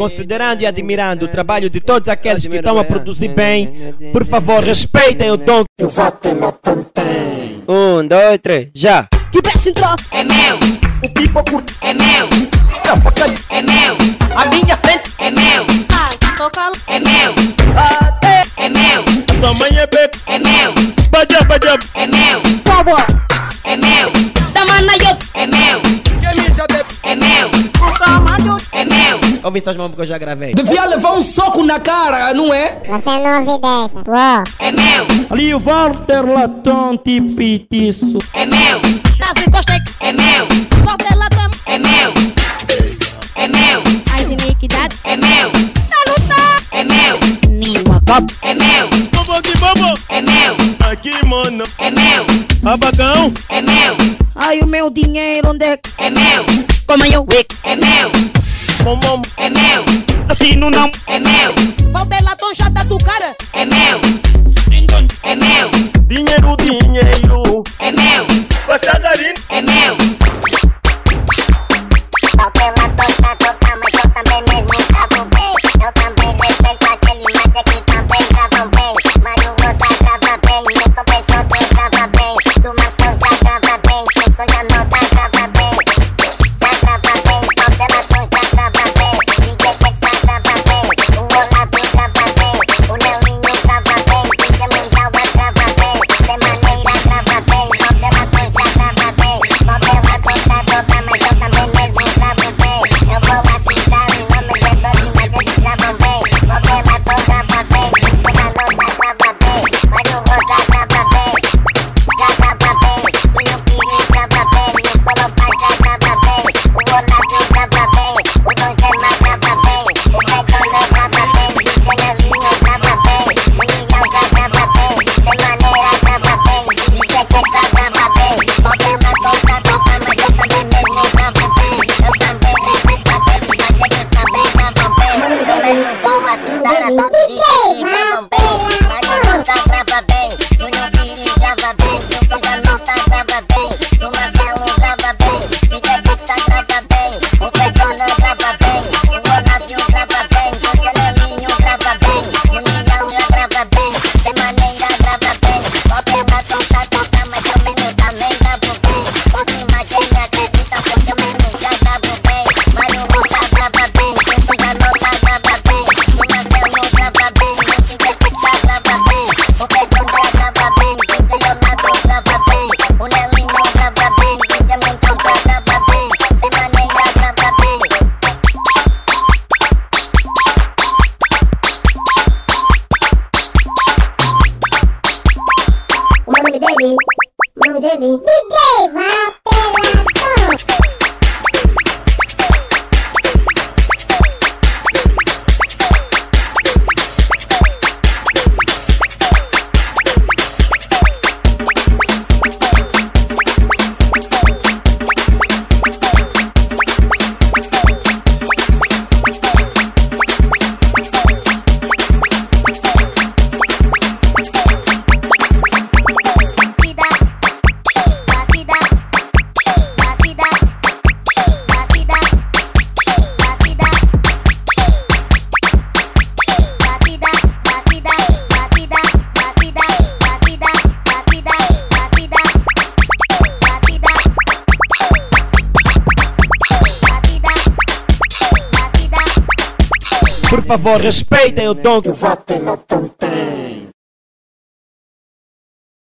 Considerando e admirando o trabalho de todos aqueles que estão a produzir bem, por favor, respeitem o dom. Eu voto no Tontem. Um, dois, três, já! Que entrou? É meu, O pipo curto. É meu, é é meu, A minha frente. É meu, Ah, toca é meu, até é meu, A tua mãe é beco, é meu, bajab, bajab. é meu, é meu, Ouve essas mãos que eu já gravei. Devia levar um soco na cara, não é? Você não ouve dessa. Uou. É meu, Ali o Walter Laton tipitiço. é meu, Das encostei. é meu, Volta lá tam. é meu, é meu, As iniquidades. é meu, Tá lutar. é meu, Nenhuma copa. é meu, Bobo que bobo, é meu, aqui mano, é meu, abacão. é meu, Ai, o meu dinheiro onde é que... é meu, Como eu é meu, Momom, é meu, assim não não. é meu, tão chata do cara. é meu, é meu, Dinheiro, dinheiro. é meu, Pachagarim. é meu, Ela toca, toca, mas eu também mesmo gravo bem. Eu também respeito aquele mate que também gravam bem. Mário Rosa grava bem, Milton Peixoto grava bem. Dumação já grava bem, Pessoa já Por favor, respeitem o tom que o voto na tem.